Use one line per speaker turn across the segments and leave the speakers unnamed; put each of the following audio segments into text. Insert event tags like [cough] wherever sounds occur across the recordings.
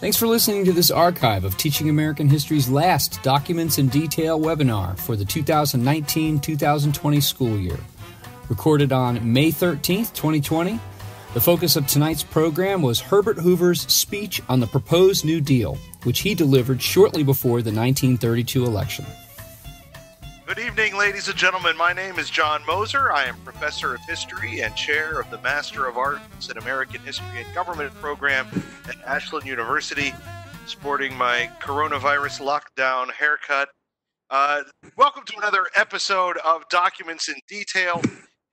Thanks for listening to this archive of Teaching American History's last Documents in Detail webinar for the 2019 2020 school year. Recorded on May 13th, 2020, the focus of tonight's program was Herbert Hoover's speech on the proposed New Deal, which he delivered shortly before the 1932 election.
Good evening, ladies and gentlemen. My name is John Moser. I am professor of history and chair of the Master of Arts in American History and Government program at Ashland University, sporting my coronavirus lockdown haircut. Uh, welcome to another episode of Documents in Detail,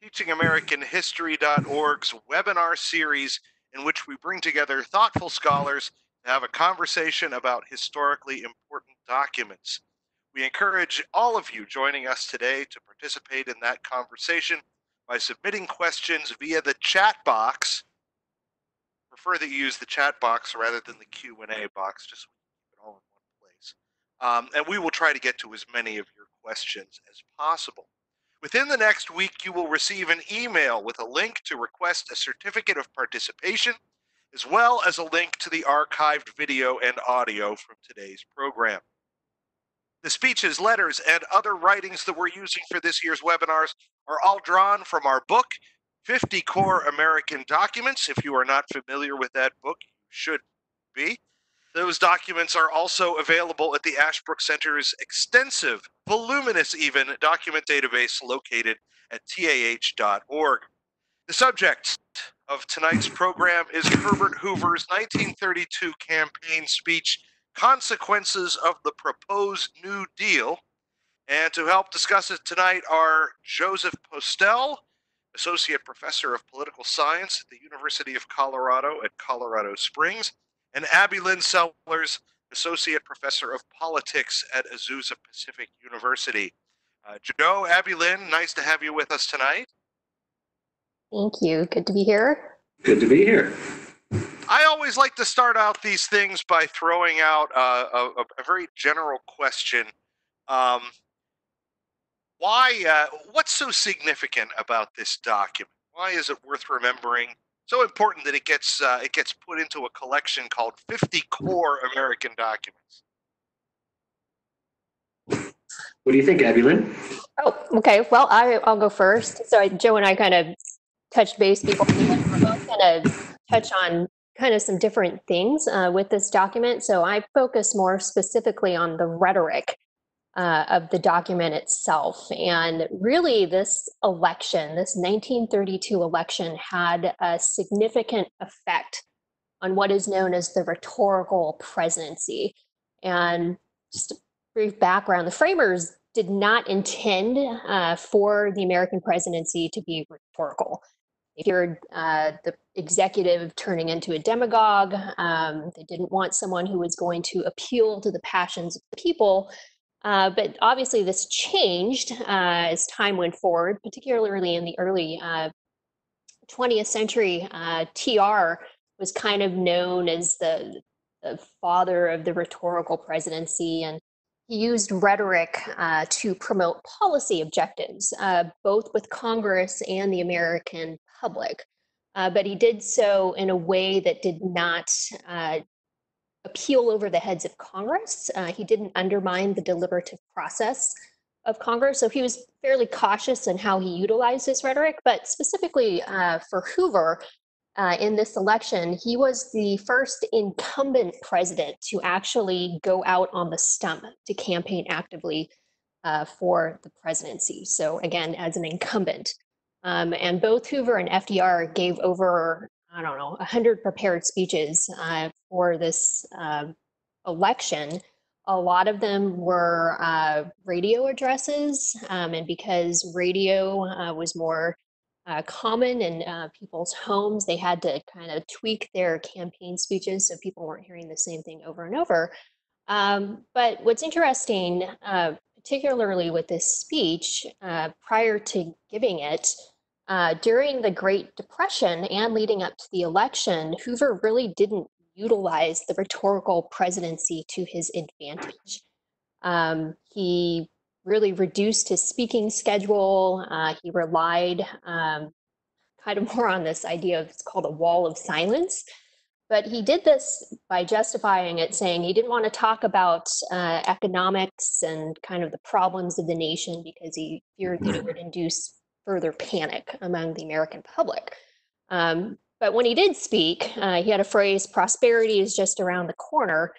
teachingamericanhistory.org's webinar series in which we bring together thoughtful scholars to have a conversation about historically important documents. We encourage all of you joining us today to participate in that conversation by submitting questions via the chat box. Prefer that you use the chat box rather than the Q&A box, just keep it all in one place. Um, and we will try to get to as many of your questions as possible. Within the next week, you will receive an email with a link to request a certificate of participation, as well as a link to the archived video and audio from today's program. The speeches, letters, and other writings that we're using for this year's webinars are all drawn from our book, 50 Core American Documents. If you are not familiar with that book, you should be. Those documents are also available at the Ashbrook Center's extensive, voluminous even, document database located at tah.org. The subject of tonight's program is Herbert Hoover's 1932 campaign speech consequences of the proposed New Deal. And to help discuss it tonight are Joseph Postell, Associate Professor of Political Science at the University of Colorado at Colorado Springs, and Abbylin Sellers, Associate Professor of Politics at Azusa Pacific University. Uh, Joe, Abbylin, nice to have you with us tonight.
Thank you. Good to be here.
Good to be here.
I always like to start out these things by throwing out uh, a, a, very general question. Um, why? Uh, what's so significant about this document? Why is it worth remembering? So important that it gets uh, it gets put into a collection called 50 Core American Documents.
What do you think, Abbylin?
Oh, okay. Well, I, I'll go first. So Joe and I kind of touched base before. We're both going to touch on kind of some different things uh, with this document. So I focus more specifically on the rhetoric uh, of the document itself. And really, this election, this 1932 election, had a significant effect on what is known as the rhetorical presidency. And just a brief background the framers did not intend uh, for the American presidency to be rhetorical if you're uh, the executive turning into a demagogue. Um, they didn't want someone who was going to appeal to the passions of the people. Uh, but obviously, this changed uh, as time went forward, particularly in the early 20th uh, century. Uh, TR was kind of known as the, the father of the rhetorical presidency, and used rhetoric uh, to promote policy objectives, uh, both with Congress and the American public. Uh, but he did so in a way that did not uh, appeal over the heads of Congress. Uh, he didn't undermine the deliberative process of Congress. So he was fairly cautious in how he utilized his rhetoric. But specifically uh, for Hoover, uh, in this election, he was the first incumbent president to actually go out on the stump to campaign actively uh, for the presidency. So, again, as an incumbent. Um, and both Hoover and FDR gave over, I don't know, 100 prepared speeches uh, for this uh, election. A lot of them were uh, radio addresses. Um, and because radio uh, was more uh, common in uh, people's homes. They had to kind of tweak their campaign speeches so people weren't hearing the same thing over and over. Um, but what's interesting, uh, particularly with this speech, uh, prior to giving it, uh, during the Great Depression and leading up to the election, Hoover really didn't utilize the rhetorical presidency to his advantage. Um, he really reduced his speaking schedule. Uh, he relied um, kind of [laughs] more on this idea of it's called a wall of silence. but he did this by justifying it, saying he didn't want to talk about uh, economics and kind of the problems of the nation because he feared that it would induce further panic among the American public. Um, but when he did speak, uh, he had a phrase prosperity is just around the corner.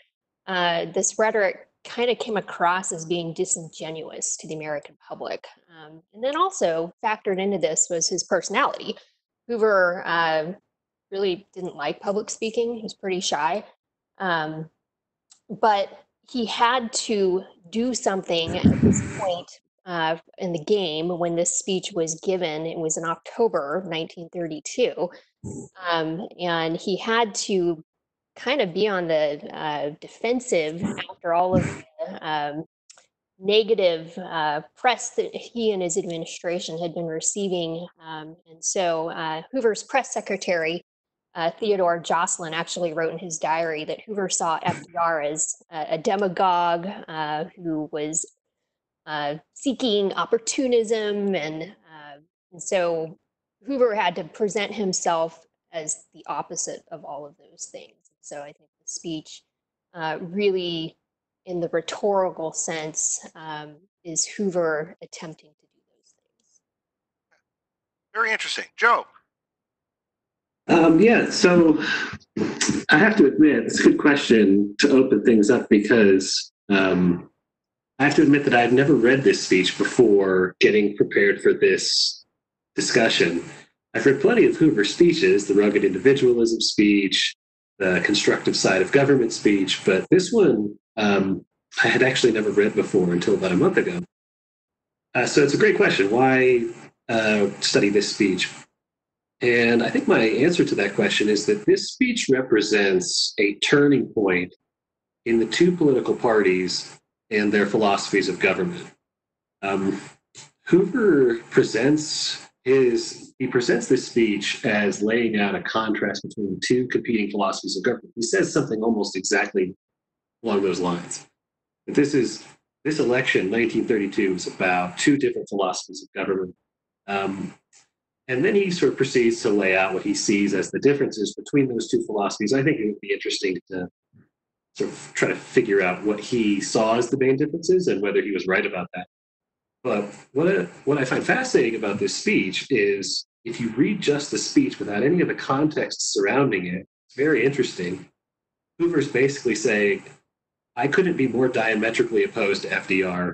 Uh, this rhetoric kind of came across as being disingenuous to the American public. Um, and then also factored into this was his personality. Hoover uh, really didn't like public speaking, he was pretty shy. Um, but he had to do something at this point uh, in the game when this speech was given. It was in October 1932. Um, and he had to kind of be on the uh, defensive after all of the um, negative uh, press that he and his administration had been receiving. Um, and so uh, Hoover's press secretary, uh, Theodore Joslin, actually wrote in his diary that Hoover saw FDR as a, a demagogue uh, who was uh, seeking opportunism. And, uh, and so Hoover had to present himself as the opposite of all of those things. So I think the speech uh, really, in the rhetorical sense, um, is Hoover attempting to do those things.
Very interesting. Joe.
Um, yeah, so I have to admit, it's a good question to open things up because um, I have to admit that I've never read this speech before getting prepared for this discussion. I've read plenty of Hoover speeches, the rugged individualism speech, the constructive side of government speech, but this one um, I had actually never read before until about a month ago. Uh, so it's a great question. Why uh, study this speech? And I think my answer to that question is that this speech represents a turning point in the two political parties and their philosophies of government. Um, Hoover presents his he presents this speech as laying out a contrast between two competing philosophies of government. He says something almost exactly along those lines. This is this election, 1932, is about two different philosophies of government. Um, and then he sort of proceeds to lay out what he sees as the differences between those two philosophies. I think it would be interesting to sort of try to figure out what he saw as the main differences and whether he was right about that. But what what I find fascinating about this speech is if you read just the speech without any of the context surrounding it, it's very interesting. Hoover's basically saying, I couldn't be more diametrically opposed to FDR.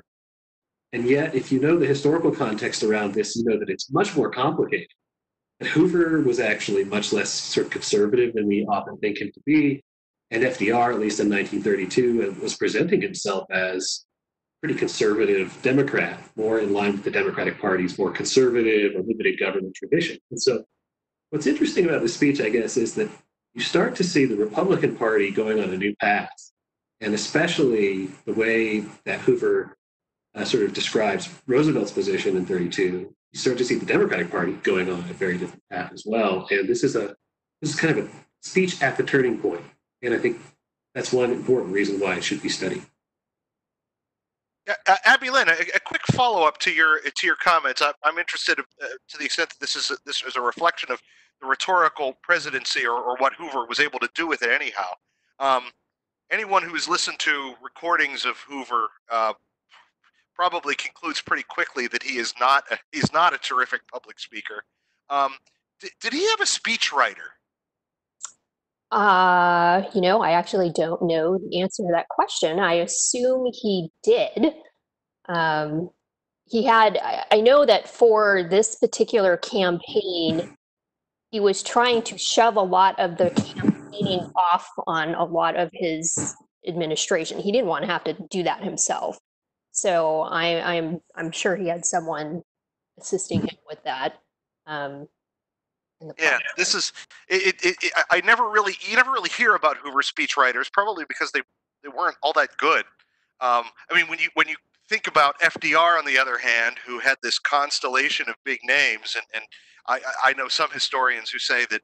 And yet, if you know the historical context around this, you know that it's much more complicated. And Hoover was actually much less sort of conservative than we often think him to be. And FDR, at least in 1932, was presenting himself as pretty conservative Democrat, more in line with the Democratic Party's more conservative or limited government tradition. And so, what's interesting about this speech, I guess, is that you start to see the Republican Party going on a new path, and especially the way that Hoover uh, sort of describes Roosevelt's position in 32. You start to see the Democratic Party going on a very different path as well. And this is a this is kind of a speech at the turning point, and I think that's one important reason why it should be studied.
Uh, Abbylin, a, a quick follow up to your to your comments. I, am interested uh, to the extent that this is a, this is a reflection of the rhetorical presidency or, or what Hoover was able to do with it. Anyhow, um, anyone has listened to recordings of Hoover uh, probably concludes pretty quickly that he is not a, he's not a terrific public speaker. Um, did he have a speechwriter?
Uh, you know, I actually don't know the answer to that question. I assume he did. Um, he had, I know that for this particular campaign, he was trying to shove a lot of the campaigning off on a lot of his administration. He didn't want to have to do that himself. So I, I'm, I'm sure he had someone assisting him with that. Um,
yeah, this is it, it, it, I never really you never really hear about Hoover speechwriters, probably because they they weren't all that good. Um, I mean, when you when you think about FDR on the other hand, who had this constellation of big names, and and I I know some historians who say that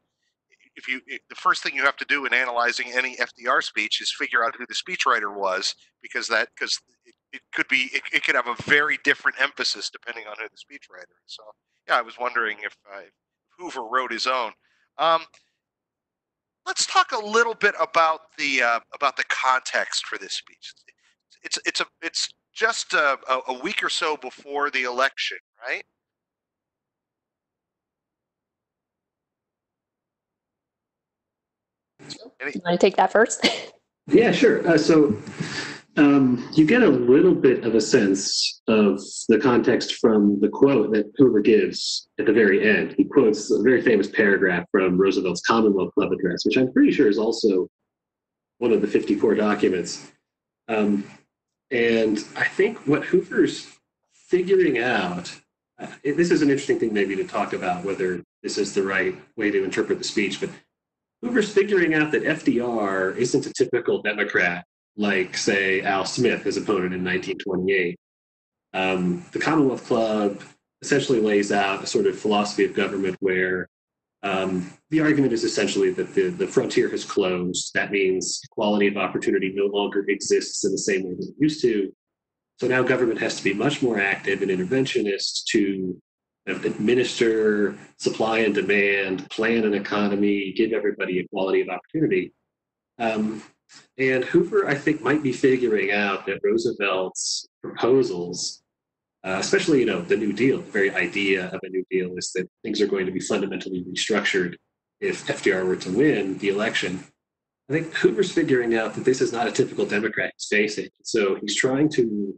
if you if the first thing you have to do in analyzing any FDR speech is figure out who the speechwriter was, because that because it, it could be it, it could have a very different emphasis depending on who the speechwriter is. So yeah, I was wondering if uh, Hoover wrote his own. Um, let's talk a little bit about the uh, about the context for this speech. It's it's a it's just a, a week or so before the election, right?
Any- you want to take that first? [laughs]
yeah, sure. Uh, so um, you get a little bit of a sense of the context from the quote that Hoover gives at the very end. He quotes a very famous paragraph from Roosevelt's Commonwealth Club address, which I'm pretty sure is also one of the 54 documents. Um, and I think what Hoover's figuring out, uh, this is an interesting thing maybe to talk about whether this is the right way to interpret the speech, but Hoover's figuring out that FDR isn't a typical Democrat like, say, Al Smith, his opponent in 1928. Um, the Commonwealth Club essentially lays out a sort of philosophy of government where um, the argument is essentially that the, the frontier has closed. That means equality of opportunity no longer exists in the same way that it used to. So now government has to be much more active and interventionist to administer supply and demand, plan an economy, give everybody equality of opportunity. Um, and Hoover, I think, might be figuring out that Roosevelt's proposals, uh, especially you know the New Deal, the very idea of a New Deal is that things are going to be fundamentally restructured if FDR were to win the election. I think Hoover's figuring out that this is not a typical Democrat he's facing. So he's trying to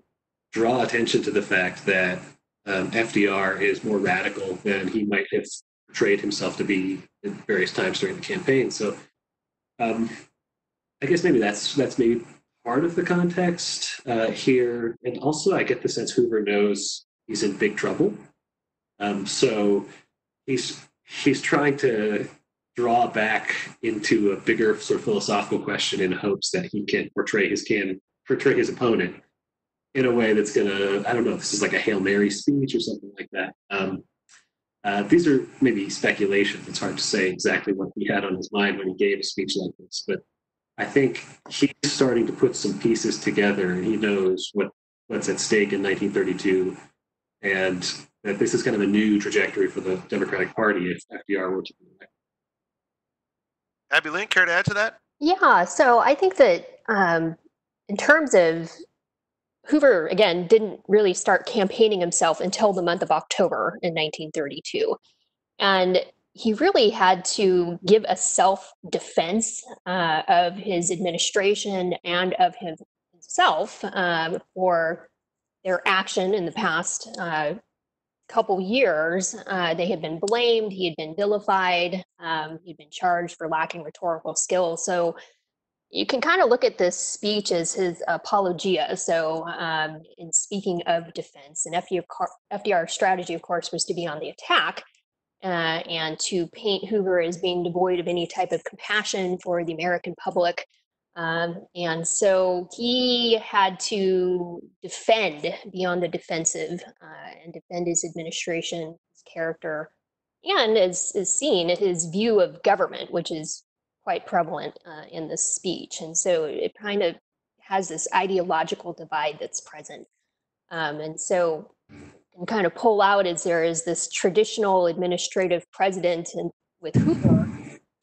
draw attention to the fact that um, FDR is more radical than he might have portrayed himself to be at various times during the campaign. So um, I guess maybe that's that's maybe part of the context uh, here, and also I get the sense Hoover knows he's in big trouble. Um, so he's he's trying to draw back into a bigger sort of philosophical question in hopes that he can portray his can portray his opponent in a way that's gonna I don't know if this is like a hail mary speech or something like that. Um, uh, these are maybe speculations. It's hard to say exactly what he had on his mind when he gave a speech like this, but I think he's starting to put some pieces together and he knows what, what's at stake in 1932 and that this is kind of a new trajectory for the Democratic Party if FDR were to be elected.
Abbylin, care to add to that?
Yeah, so I think that um, in terms of Hoover, again, didn't really start campaigning himself until the month of October in 1932. And he really had to give a self defense uh, of his administration and of himself um, for their action in the past uh, couple years. Uh, they had been blamed, he had been vilified, um, he'd been charged for lacking rhetorical skills. So you can kind of look at this speech as his apologia. So, um, in speaking of defense, and FDR, FDR's strategy, of course, was to be on the attack uh, and to paint Hoover as being devoid of any type of compassion for the American public. Um, and so he had to defend, beyond the defensive, uh, and defend his administration, his character, and as is seen, his view of government, which is quite prevalent uh, in this speech. And so it kind of has this ideological divide that's present. Um, and so can kind of pull out is there is this traditional administrative president and with Hoover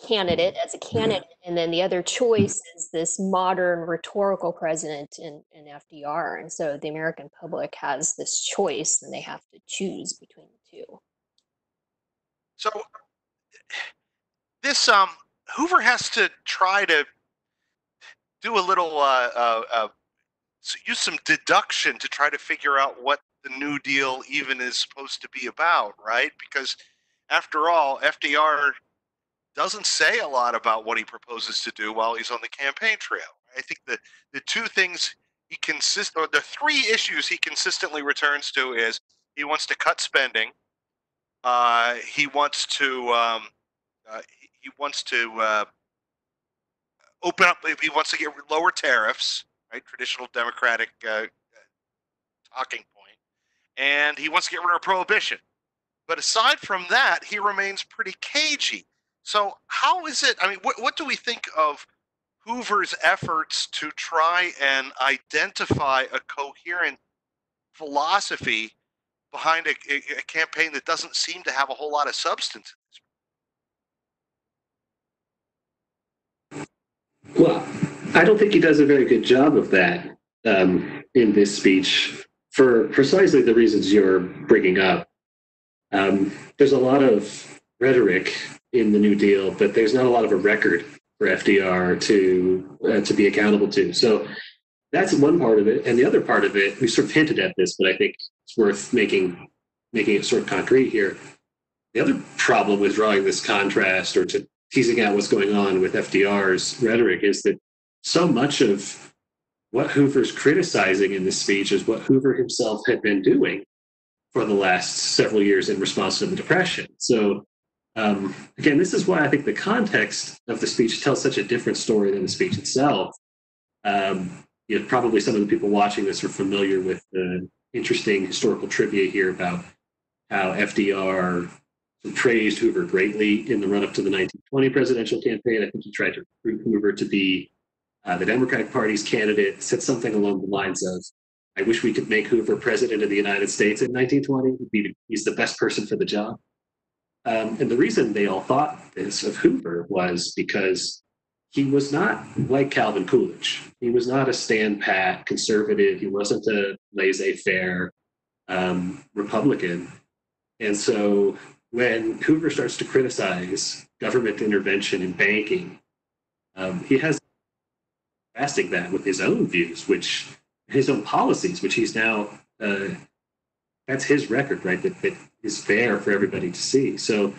candidate as a candidate, and then the other choice is this modern rhetorical president in, in FDR. And so the American public has this choice, and they have to choose between the two.
So this um, Hoover has to try to do a little uh, uh, uh, use some deduction to try to figure out what the New Deal even is supposed to be about, right? Because after all, FDR doesn't say a lot about what he proposes to do while he's on the campaign trail. I think the the two things he consist or the three issues he consistently returns to is he wants to cut spending, uh, he wants to um, uh, he wants to uh, open up. He wants to get lower tariffs, right? Traditional Democratic uh, talking and he wants to get rid of prohibition. But aside from that, he remains pretty cagey. So, how is it? I mean, what, what do we think of Hoover's efforts to try and identify a coherent philosophy behind a, a, campaign that doesn't seem to have a whole lot of substance?
Well, I don't think he does a very good job of that um, in this speech for precisely the reasons you're bringing up. Um, there's a lot of rhetoric in the New Deal, but there's not a lot of a record for FDR to uh, to be accountable to. So that's one part of it, and the other part of it, we sort of hinted at this, but I think it's worth making making it sort of concrete here. The other problem with drawing this contrast or to teasing out what's going on with FDR's rhetoric is that so much of what Hoover's criticizing in this speech is what Hoover himself had been doing for the last several years in response to the Depression. So, um, again, this is why I think the context of the speech tells such a different story than the speech itself. Um, you know, probably some of the people watching this are familiar with the interesting historical trivia here about how FDR praised Hoover greatly in the run up to the 1920 presidential campaign. I think he tried to recruit Hoover to be uh, the Democratic Party's candidate, said something along the lines of, I wish we could make Hoover president of the United States in 1920. He's the best person for the job. Um, and the reason they all thought this of Hoover was because he was not like Calvin Coolidge. He was not a stand pat conservative. He wasn't a laissez faire um, Republican. And so when Hoover starts to criticize government intervention in banking, um, he has contrasting that with his own views, which his own policies, which he's now uh, that's his record, right? That, that is fair for everybody to see. So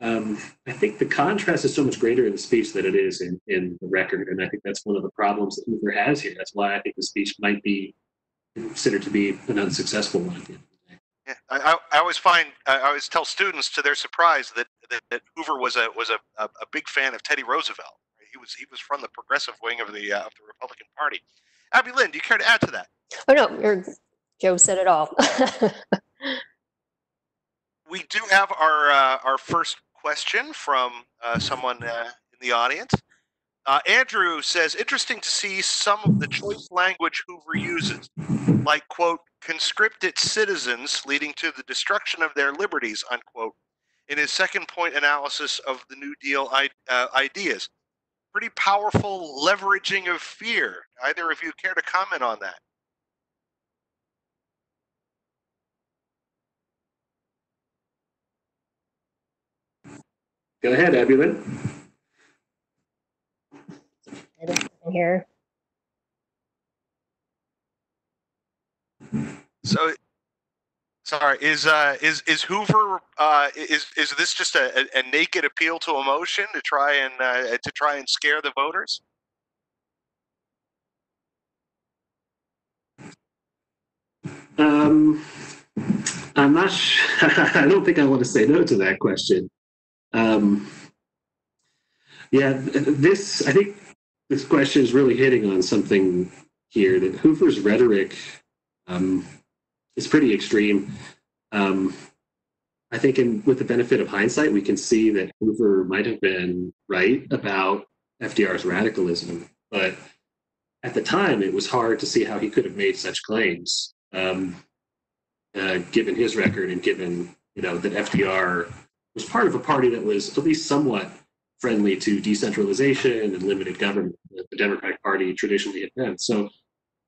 um, I think the contrast is so much greater in the speech than it is in, in the record, and I think that's one of the problems that Hoover has here. That's why I think the speech might be considered to be an unsuccessful one.
Yeah, I, I always find I always tell students to their surprise that, that, that Hoover was a was a, a, big fan of Teddy Roosevelt was he was from the progressive wing of the uh, of the Republican Party. Abbylin, do you care to add to that?
Oh no, Joe said it all. [laughs]
we do have our uh, our first question from uh, someone uh, in the audience. Uh, Andrew says, "Interesting to see some of the choice language Hoover uses, like quote conscripted citizens, leading to the destruction of their liberties unquote." In his second point analysis of the New Deal I- uh, ideas, pretty powerful leveraging of fear. Either of you care to comment on that?
Go ahead, Abby
Here.
So Sorry, is uh, is is Hoover uh, is is this just a, a, naked appeal to emotion to try and uh, to try and scare the voters?
Um, I'm not. [laughs] I don't think I want to say no to that question. Um, yeah, this I think this question is really hitting on something here that Hoover's rhetoric. Um, is pretty extreme. Um, I think, in, with the benefit of hindsight, we can see that Hoover might have been right about FDR's radicalism, but at the time, it was hard to see how he could have made such claims, um, uh, given his record and given you know that FDR was part of a party that was at least somewhat friendly to decentralization and limited government. that The Democratic Party traditionally had been. So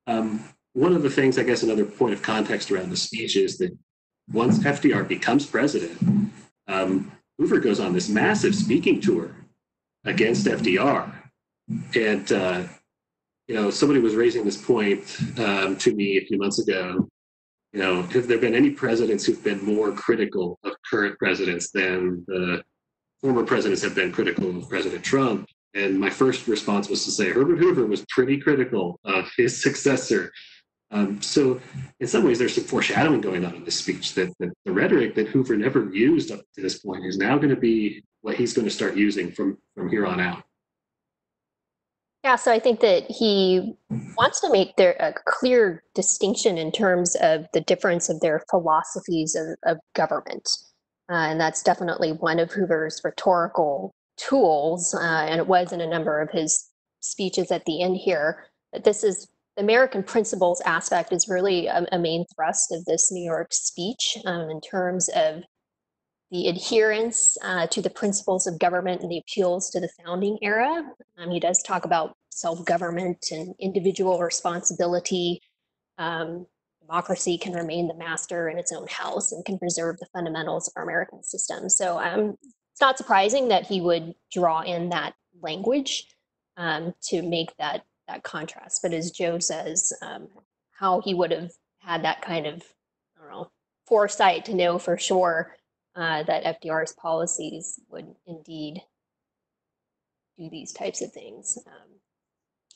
um, one of the things, I guess, another point of context around the speech is that once FDR becomes president, um, Hoover goes on this massive speaking tour against FDR. And, uh, you know, somebody was raising this point um, to me a few months ago. You know, have there been any presidents who've been more critical of current presidents than the former presidents have been critical of President Trump? And my first response was to say Herbert Hoover was pretty critical of his successor, um, so, in some ways, there's some foreshadowing going on in this speech that, that the rhetoric that Hoover never used up to this point is now going to be what he's going to start using from from here on out.
Yeah, so I think that he wants to make there a clear distinction in terms of the difference of their philosophies of, of government. Uh, and that's definitely one of Hoover's rhetorical tools. Uh, and it was in a number of his speeches at the end here. This is the American principles aspect is really a, a, main thrust of this New York speech um, in terms of the adherence uh, to the principles of government and the appeals to the founding era. Um, he does talk about self government and individual responsibility. Um, democracy can remain the master in its own house and can preserve the fundamentals of our American system. So um, it's not surprising that he would draw in that language um, to make that that contrast. But as Joe says, um, how he would have had that kind of I don't know foresight to know for sure uh, that FDR's policies would indeed do these types of things. Um,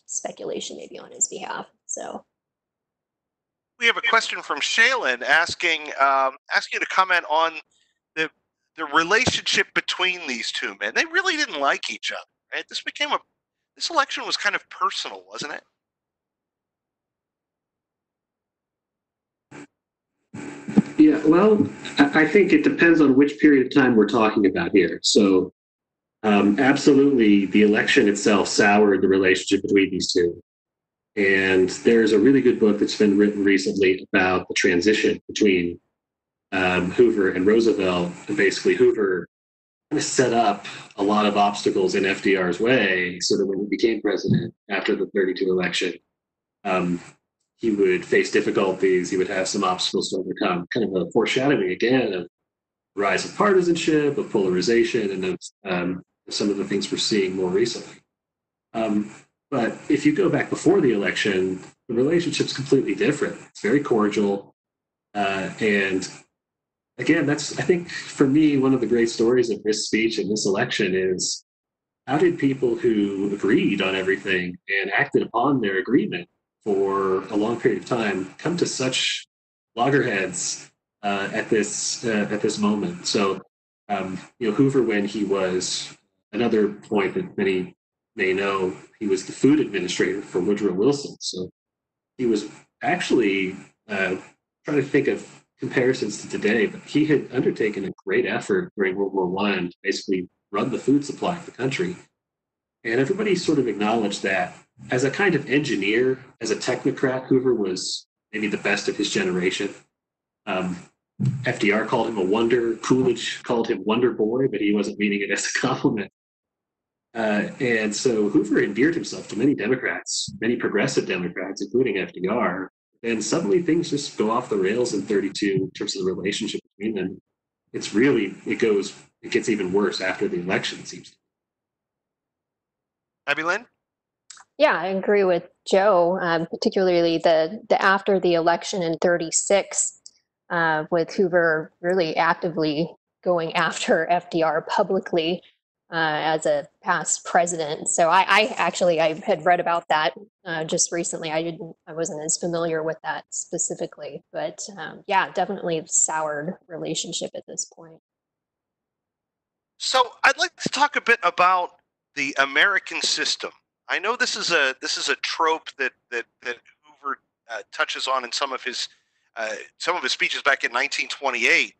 speculation maybe on his behalf. So
we have a question from Shaylin asking um, asking you to comment on the the relationship between these two men. They really didn't like each other. Right? This became a this election was kind of personal, wasn't it?
Yeah, well, I think it depends on which period of time we're talking about here. So, um, absolutely, the election itself soured the relationship between these two. And there's a really good book that's been written recently about the transition between um, Hoover and Roosevelt. And basically, Hoover set up a lot of obstacles in FDR's way so that when he became president after the 32 election, um, he would face difficulties, he would have some obstacles to overcome, kind of a foreshadowing again of rise of partisanship, of polarization, and of um, some of the things we're seeing more recently. Um, but if you go back before the election, the relationship's completely different. It's very cordial. Uh, and again, that's, I think, for me, one of the great stories of this speech and this election is how did people who agreed on everything and acted upon their agreement for a long period of time come to such loggerheads uh, at this uh, at this moment. So, um, you know, Hoover, when he was another point that many may know, he was the food administrator for Woodrow Wilson. So, he was actually uh, trying to think of comparisons to today, but he had undertaken a great effort during World War One to basically run the food supply of the country, and everybody sort of acknowledged that as a kind of engineer, as a technocrat, Hoover was maybe the best of his generation. Um, FDR called him a wonder. Coolidge called him Wonder Boy, but he wasn't meaning it as a [laughs] compliment. Uh, and so Hoover endeared himself to many Democrats, many progressive Democrats, including FDR. And suddenly things just go off the rails in 32 in terms of the relationship between them. It's really, it goes, it gets even worse after the election, it seems.
Abbylin?
Yeah, I agree with Joe, um, particularly the, the after the election in 36, uh, with Hoover really actively going after FDR publicly uh, as a past president. So I, I, actually I had read about that uh, just recently. I didn't, I wasn't as familiar with that specifically, but um, yeah, definitely soured relationship at this point.
So I'd like to talk a bit about the American system I know this is a this is a trope that that that Hoover uh, touches on in some of his uh, some of his speeches back in 1928.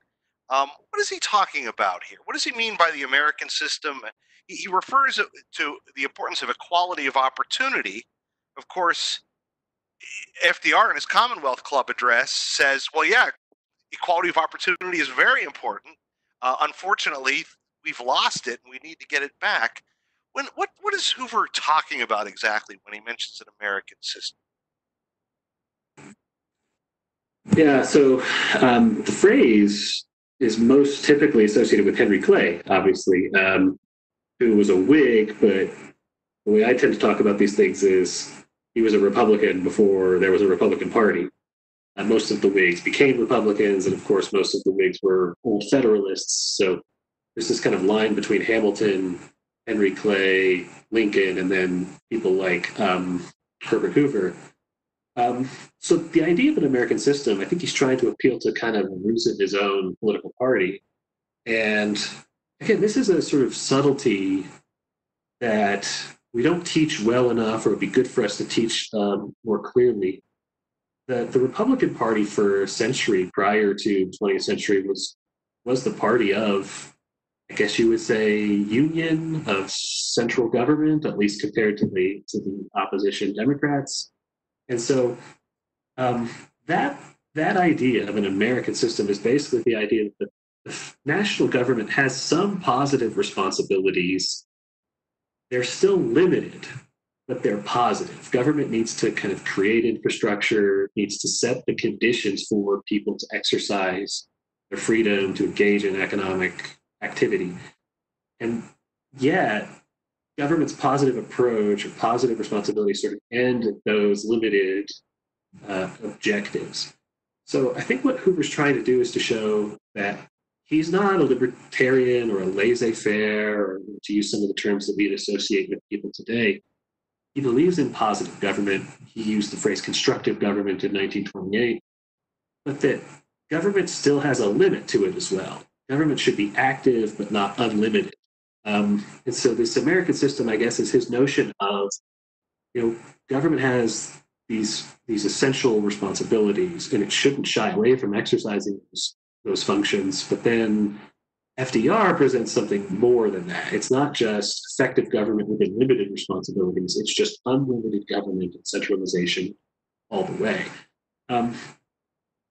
Um, what is he talking about here? What does he mean by the American system? He, he refers to the importance of equality of opportunity. Of course, FDR in his Commonwealth Club address says, "Well, yeah, equality of opportunity is very important. Uh, unfortunately, we've lost it, and we need to get it back." When what what is Hoover talking about exactly when he mentions an American system?
Yeah, so um, the phrase is most typically associated with Henry Clay, obviously, um, who was a Whig, but the way I tend to talk about these things is he was a Republican before there was a Republican Party. Uh, most of the Whigs became Republicans, and of course, most of the Whigs were old Federalists. So there's this kind of line between Hamilton Henry Clay, Lincoln, and then people like um, Herbert Hoover. Um, so the idea of an American system, I think he's trying to appeal to kind of roots of his own political party. And again, this is a sort of subtlety that we don't teach well enough, or it'd be good for us to teach um, more clearly. The, the Republican Party for a century prior to 20th century was was the party of I guess you would say, union of central government, at least compared to the to the opposition Democrats. And so um, that that idea of an American system is basically the idea that the national government has some positive responsibilities. They're still limited, but they're positive. Government needs to kind of create infrastructure, needs to set the conditions for people to exercise their freedom to engage in economic activity. And yet, government's positive approach or positive responsibility sort of end those limited uh, objectives. So I think what Hoover's trying to do is to show that he's not a libertarian or a laissez-faire, or to use some of the terms that we'd associate with people today. He believes in positive government. He used the phrase constructive government in 1928, but that government still has a limit to it as well. Government should be active but not unlimited. Um, and so this American system, I guess, is his notion of, you know, government has these these essential responsibilities, and it shouldn't shy away from exercising those, those functions. But then FDR presents something more than that. It's not just effective government with limited responsibilities. It's just unlimited government and centralization all the way. Um,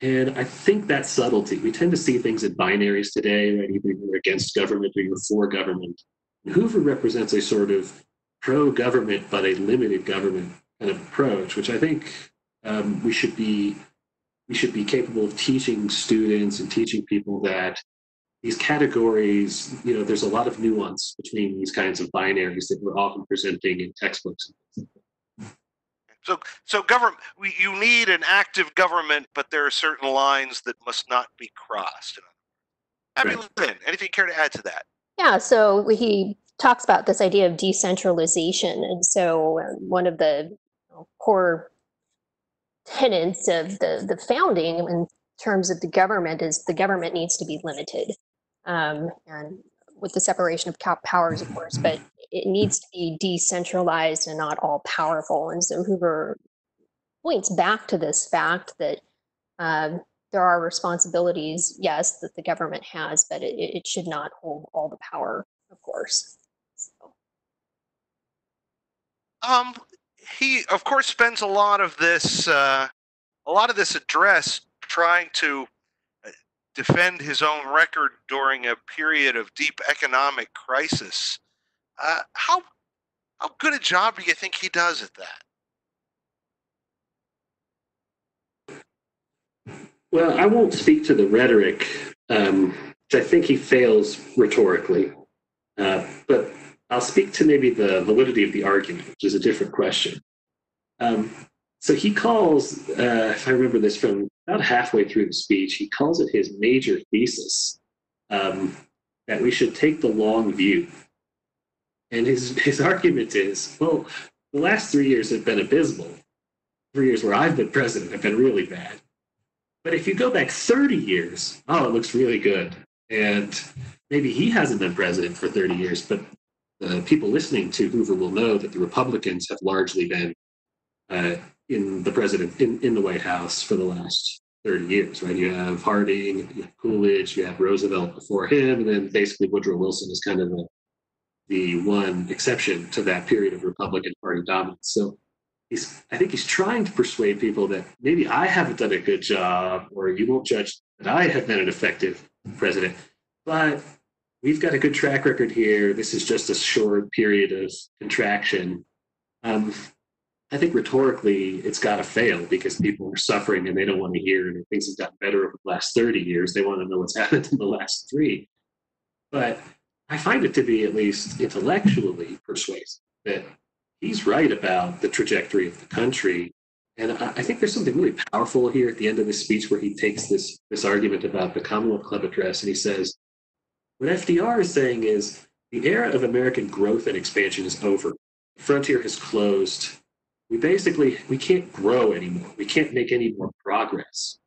and I think that subtlety, we tend to see things in binaries today, right? Either you're against government or you're for government. Hoover represents a sort of pro government, but a limited government kind of approach, which I think um, we should be we should be capable of teaching students and teaching people that these categories, you know, there's a lot of nuance between these kinds of binaries that we're often presenting in textbooks.
So, so government, we, you need an active government, but there are certain lines that must not be crossed. Abby right. Lynn, anything care to add to that?
Yeah, so he talks about this idea of decentralization. And so um, one of the core tenets of the, the founding in terms of the government is the government needs to be limited. Um, and with the separation of powers, of course, but it needs to be decentralized and not all powerful. And so Hoover points back to this fact that um, there are responsibilities, yes, that the government has, but it, it should not hold all the power, of course. So.
Um, he, of course, spends a lot of this, uh, a lot of this address trying to uh, defend his own record during a period of deep economic crisis. Uh, how how good a job do you think he does at
that? Well, I won't speak to the rhetoric, um, I think he fails rhetorically. Uh, but I'll speak to maybe the validity of the argument, which is a different question. Um, so he calls, uh, if I remember this from about halfway through the speech, he calls it his major thesis um, that we should take the long view and his, his argument is well, the last three years have been abysmal. Three years where I've been president have been really bad. But if you go back 30 years, oh, it looks really good. And maybe he hasn't been president for 30 years, but the people listening to Hoover will know that the Republicans have largely been uh, in the president in, in the White House for the last 30 years, right? You have Harding, you have Coolidge, you have Roosevelt before him, and then basically Woodrow Wilson is kind of the the one exception to that period of Republican Party dominance. So he's, I think he's trying to persuade people that maybe I haven't done a good job, or you won't judge that I have been an effective president. But we've got a good track record here. This is just a short period of contraction. Um, I think rhetorically, it's got to fail because people are suffering and they don't want to hear that things have gotten better over the last 30 years. They want to know what's [laughs] happened in the last three. But I find it to be at least intellectually persuasive that he's right about the trajectory of the country. And I think there's something really powerful here at the end of this speech where he takes this, this argument about the Commonwealth Club address and he says, what FDR is saying is the era of American growth and expansion is over. The frontier has closed. We basically we can't grow anymore. We can't make any more progress.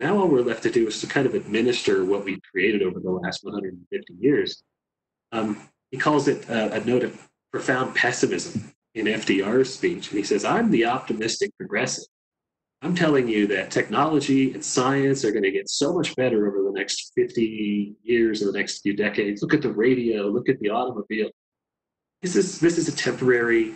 Now all we're left to do is to kind of administer what we've created over the last 150 years um, he calls it a, a note of profound pessimism in FDR's speech. And he says, I'm the optimistic progressive. I'm telling you that technology and science are going to get so much better over the next 50 years or the next few decades. Look at the radio, look at the automobile. This is this is a temporary,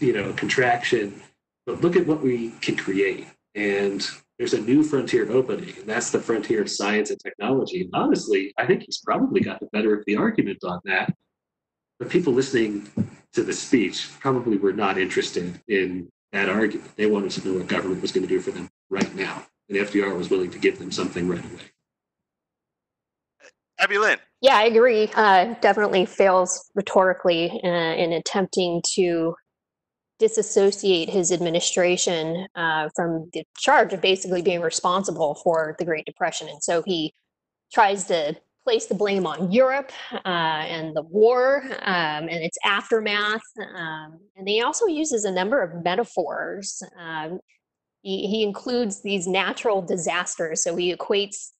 you know, contraction, but look at what we can create. And there's a new frontier opening, and that's the frontier of science and technology. And honestly, I think he's probably got the better of the argument on that. But people listening to the speech probably were not interested in that argument. They wanted to know what government was going to do for them right now. And FDR was willing to give them something right away.
Abbylin.
Yeah, I agree. Uh, definitely fails rhetorically uh, in attempting to disassociate his administration uh, from the charge of basically being responsible for the Great Depression. And so he tries to place the blame on Europe uh, and the war um, and its aftermath. Um, and he also uses a number of metaphors. Um, he, he includes these natural disasters. So he equates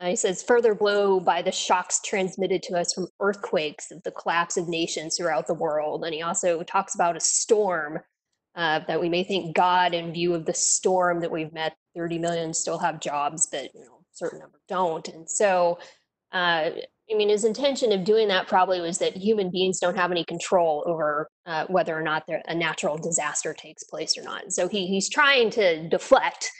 uh, he says, further blow by the shocks transmitted to us from earthquakes of the collapse of nations throughout the world. And he also talks about a storm uh, that we may thank God, in view of the storm that we've met, 30 million still have jobs, but you know, a certain number don't. And so, uh, I mean, his intention of doing that probably was that human beings don't have any control over uh, whether or not a natural disaster takes place or not. So he, he's trying to deflect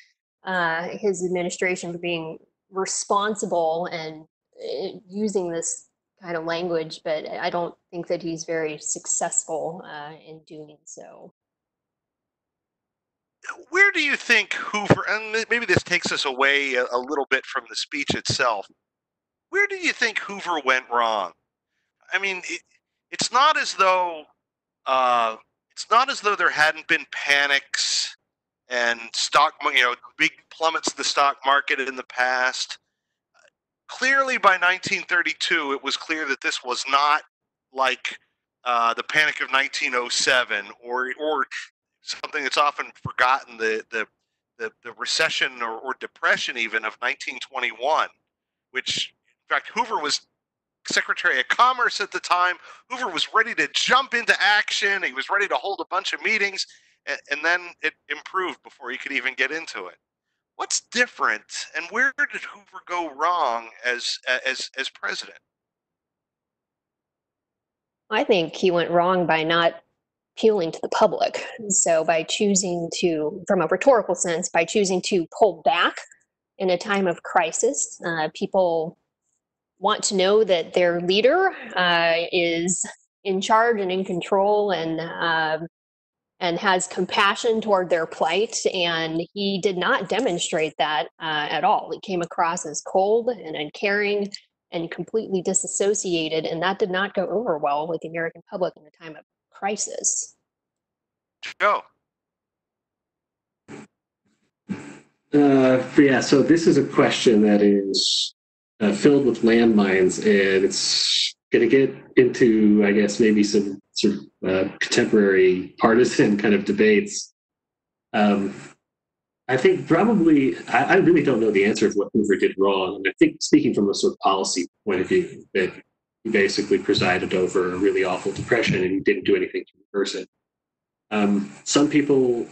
uh, his administration for being responsible and uh, using this kind of language, but I don't think that he's very successful uh, in doing so.
Where do you think Hoover, and maybe this takes us away a, a little bit from the speech itself, where do you think Hoover went wrong? I mean, it, it's not as though uh, it's not as though there hadn't been panics and stock, you know, big plummets of the stock market in the past. Clearly, by 1932, it was clear that this was not like uh, the Panic of 1907 or or something that's often forgotten the the the, the recession or, or depression even of 1921, which in fact Hoover was Secretary of Commerce at the time. Hoover was ready to jump into action. He was ready to hold a bunch of meetings and, and then it improved before he could even get into it. What's different, and where did Hoover go wrong as as as president?
I think he went wrong by not appealing to the public. So by choosing to, from a rhetorical sense, by choosing to pull back in a time of crisis, uh, people want to know that their leader uh, is in charge and in control and uh, and has compassion toward their plight. And he did not demonstrate that uh, at all. He came across as cold and uncaring and completely disassociated. And that did not go over well with the American public in a time of crisis.
Joe.
Uh, yeah, so this is a question that is uh, filled with landmines, and it's going to get into, I guess, maybe some sort of uh, contemporary partisan kind of debates. Um, I think probably, I, I, really don't know the answer of what Hoover did wrong. And I think, speaking from a sort of policy point of view, that he basically presided over a really awful depression and he didn't do anything to reverse it. Um, some people,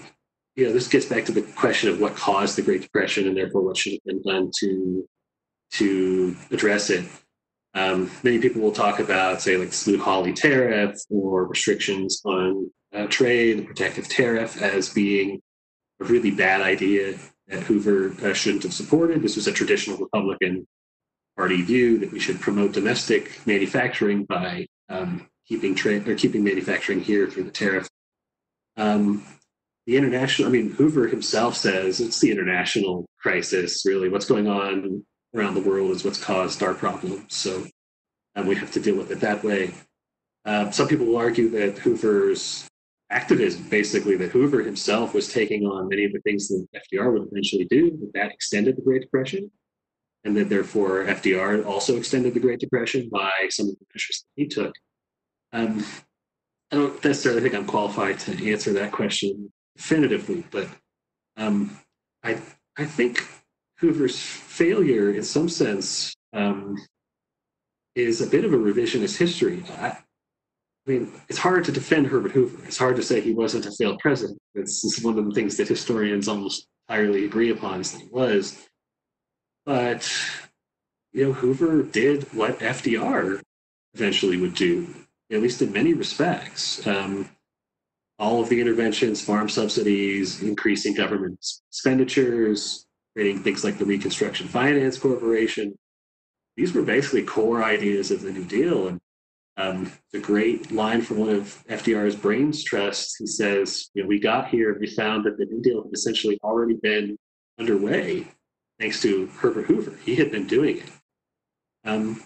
you know, this gets back to the question of what caused the Great Depression and therefore what should have been done to to address it. Um, many people will talk about, say, like Smoot-Hawley tariff or restrictions on uh, trade, the protective tariff, as being a really bad idea that Hoover uh, shouldn't have supported. This was a traditional Republican Party view that we should promote domestic manufacturing by um, keeping trade or keeping manufacturing here through the tariff. Um, the international, I mean, Hoover himself says it's the international crisis, really. What's going on around the world is what's caused our problems. So um, we have to deal with it that way. Uh, some people will argue that Hoover's activism, basically, that Hoover himself was taking on many of the things that FDR would eventually do, that that extended the Great Depression, and that therefore FDR also extended the Great Depression by some of the measures that he took. Um, I don't necessarily think I'm qualified to answer that question definitively, but um, I I think Hoover's failure, in some sense, um, is a bit of a revisionist history. I, I, mean, it's hard to defend Herbert Hoover. It's hard to say he wasn't a failed president. It's, it's one of the things that historians almost entirely agree upon is that he was. But you know, Hoover did what FDR eventually would do, at least in many respects. Um, all of the interventions, farm subsidies, increasing government expenditures, creating things like the Reconstruction Finance Corporation. These were basically core ideas of the New Deal. And um, the great line from one of FDR's brains trusts, he says, you know, we got here and we found that the New Deal had essentially already been underway thanks to Herbert Hoover. He had been doing it. Um,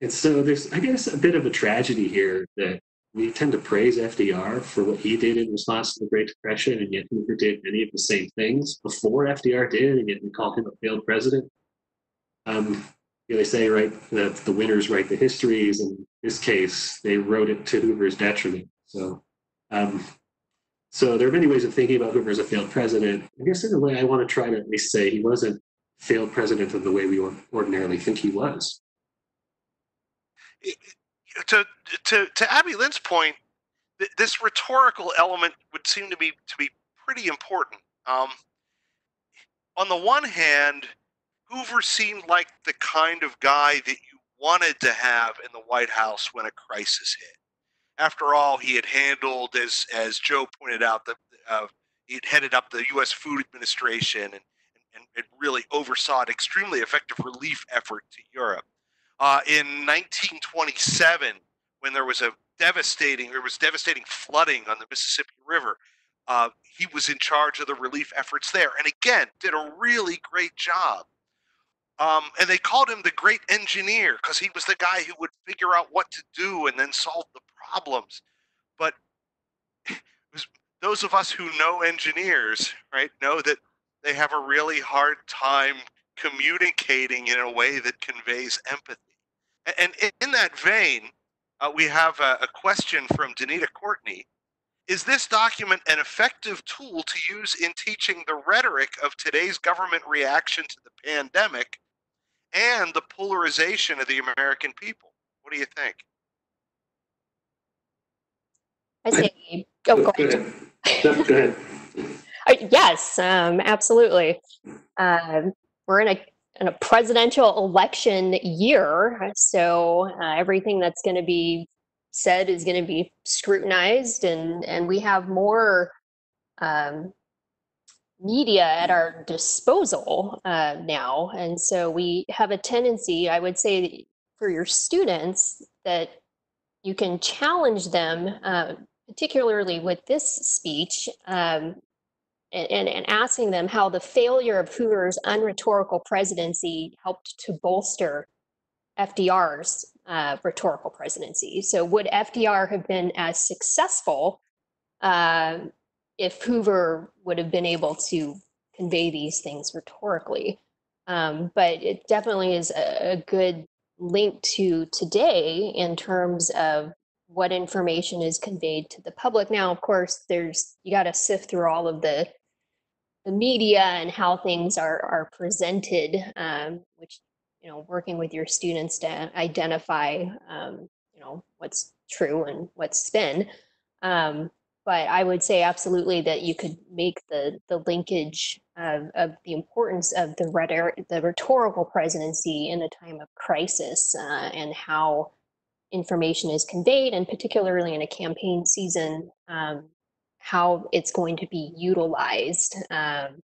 and so there's, I guess, a bit of a tragedy here that we tend to praise FDR for what he did in response to the Great Depression, and yet Hoover did many of the same things before FDR did, and yet we call him a failed president. Um, you know, they say, right, that the winners write the histories. And in this case, they wrote it to Hoover's detriment. So, um, so there are many ways of thinking about Hoover as a failed president. I guess in a way, I want to try to at least say he wasn't failed president in the way we ordinarily think he was.
To to to Abbylin's point, this rhetorical element would seem to be to be pretty important. Um, on the one hand, Hoover seemed like the kind of guy that you wanted to have in the White House when a crisis hit. After all, he had handled, as as Joe pointed out, that uh, he had headed up the U.S. Food Administration and, and, and really oversaw an extremely effective relief effort to Europe. Uh, in 1927, when there was a devastating, there was devastating flooding on the Mississippi River, uh, he was in charge of the relief efforts there, and again did a really great job. Um, and they called him the great engineer because he was the guy who would figure out what to do and then solve the problems. But those of us who know engineers, right, know that they have a really hard time communicating in a way that conveys empathy. And in that vein, uh, we have a, a question from Danita Courtney. Is this document an effective tool to use in teaching the rhetoric of today's government reaction to the pandemic and the polarization of the American people. What do you think?
I say, oh, go ahead. Go ahead. [laughs] Uh, yes, um, absolutely. Um, we're in a in a presidential election year, so uh, everything that's going to be said is going to be scrutinized, and and we have more um, media at our disposal uh, now. And so we have a tendency, I would say, for your students, that you can challenge them, uh, particularly with this speech, um, and, and, asking them how the failure of Hoover's unrhetorical presidency helped to bolster FDR's uh, rhetorical presidency. So, would FDR have been as successful uh, if Hoover would have been able to convey these things rhetorically. Um, but it definitely is a, a, good link to today in terms of what information is conveyed to the public. Now, of course, there's you got to sift through all of the the media and how things are are presented, um, which you know, working with your students to identify, um, you know, what's true and what's spin. Um, but I would say absolutely that you could make the the linkage of, of the importance of the rhetor- the rhetorical presidency in a time of crisis uh, and how information is conveyed, and particularly in a campaign season, um, how it's going to be utilized. Um,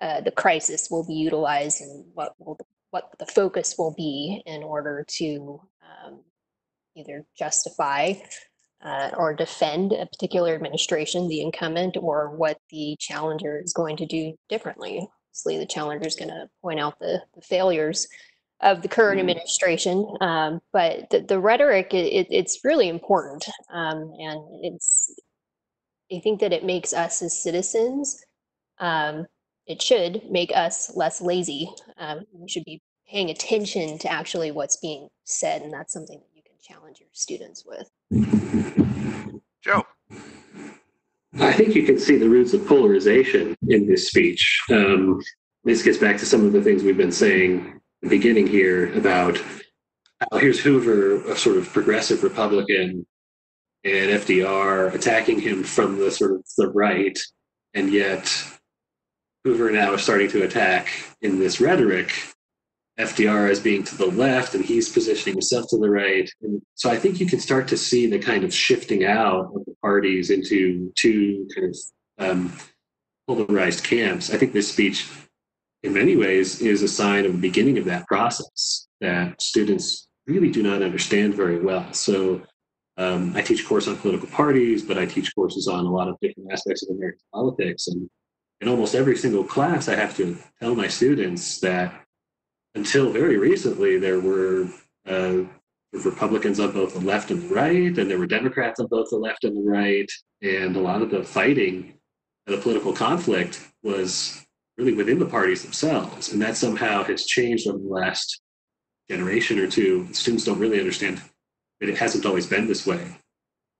uh, the crisis will be utilized, and what will what the focus will be in order to um, either justify uh, or defend a particular administration, the incumbent, or what the challenger is going to do differently. Obviously, the challenger is going to point out the, the failures of the current mm-hmm. administration, um, but the, the rhetoric it, it's really important, um, and it's. I think that it makes us as citizens. Um, it should make us less lazy. Um, we should be paying attention to actually what's being said, and that's something that you can challenge your students with.
Joe.
I think you can see the roots of polarization in this speech. Um, this gets back to some of the things we've been saying the beginning here about how here's Hoover, a sort of progressive Republican, and FDR attacking him from the sort of the right, and yet Hoover now is starting to attack in this rhetoric FDR as being to the left and he's positioning himself to the right. And so I think you can start to see the kind of shifting out of the parties into two kind of um, polarized camps. I think this speech in many ways, is a sign of the beginning of that process that students really do not understand very well. So um, I teach a course on political parties, but I teach courses on a lot of different aspects of American politics. And in almost every single class, I have to tell my students that until very recently, there were uh, Republicans on both the left and the right, and there were Democrats on both the left and the right. And a lot of the fighting, the political conflict was really within the parties themselves. And that somehow has changed over the last generation or two. Students don't really understand that it hasn't always been this way.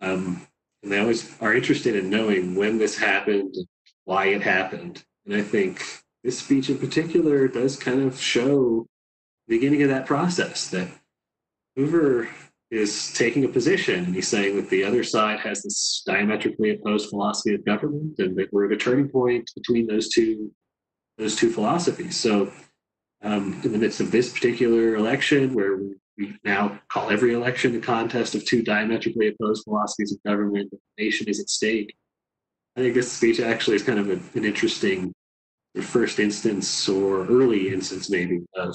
Um, and they always are interested in knowing when this happened, why it happened. And I think this speech in particular does kind of show the beginning of that process that Hoover is taking a position and he's saying that the other side has this diametrically opposed philosophy of government and that we're at a turning point between those two those two philosophies. So um, in the midst of this particular election where we now call every election a contest of two diametrically opposed philosophies of government, the nation is at stake. I think this speech actually is kind of a, an interesting first instance or early instance maybe of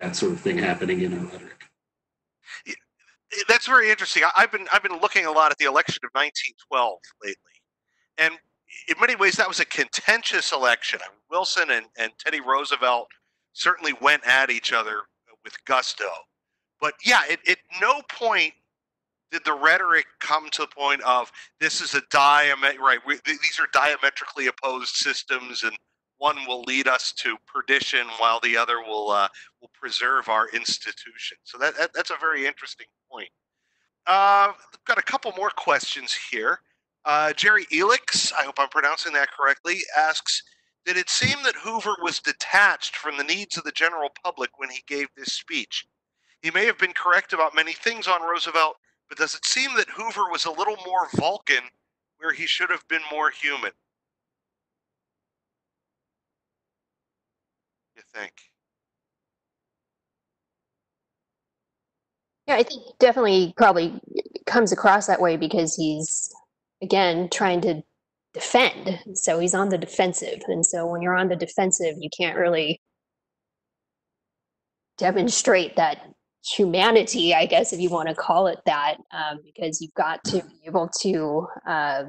that sort of thing happening in our rhetoric.
That's very interesting. I've been I've been looking a lot at the election of 1912 lately, and in many ways that was a contentious election. Wilson and, and Teddy Roosevelt certainly went at each other with gusto, but yeah, at, at no point did the rhetoric come to the point of this is a diamet right? We, these are diametrically opposed systems, and one will lead us to perdition while the other will uh, will preserve our institution. So that, that that's a very interesting point. Uh, got a couple more questions here. Uh, Jerry Elix, I hope I'm pronouncing that correctly, asks Did it seem that Hoover was detached from the needs of the general public when he gave this speech? He may have been correct about many things on Roosevelt, but does it seem that Hoover was a little more Vulcan where he should have been more human? You think?
Yeah, I think definitely probably comes across that way because he's again trying to defend. So he's on the defensive. And so when you're on the defensive, you can't really demonstrate that humanity, I guess, if you want to call it that, um, because you've got to be able to. Uh,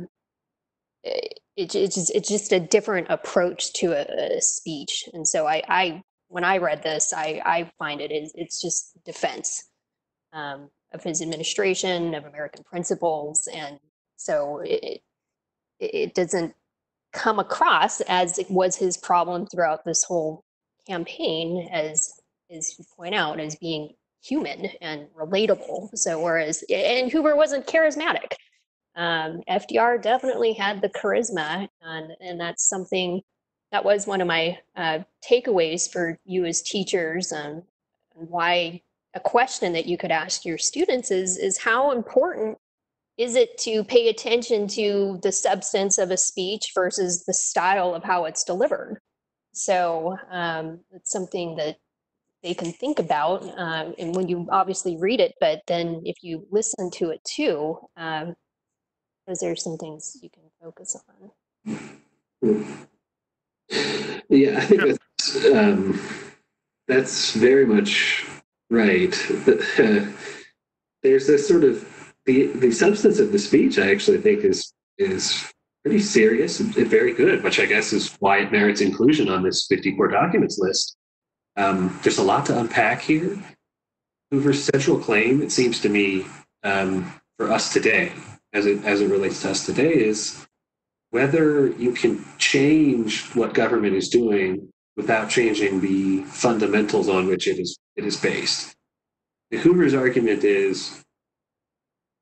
it, it's just it's just a different approach to a, a speech, and so I, I when I read this, I I find it is it's just defense um, of his administration of American principles, and so it it doesn't come across as it was his problem throughout this whole campaign as as you point out as being human and relatable. So whereas and Hoover wasn't charismatic. Um, FDR definitely had the charisma, and and that's something that was one of my uh, takeaways for you as teachers, and, and why a question that you could ask your students is is how important is it to pay attention to the substance of a speech versus the style of how it's delivered so um, it's something that they can think about um, and when you obviously read it but then if you listen to it too um, those are some things you can focus
on. Yeah i think that's um, that's very much right. There's this sort of the the substance of the speech i actually think is is pretty serious and very good which i guess is why it merits inclusion on this 54 documents list um, there's a lot to unpack here. Hoover's central claim, it seems to me, um, for us today, as it as it relates to us today, is whether you can change what government is doing without changing the fundamentals on which it is it is based. Hoover's argument is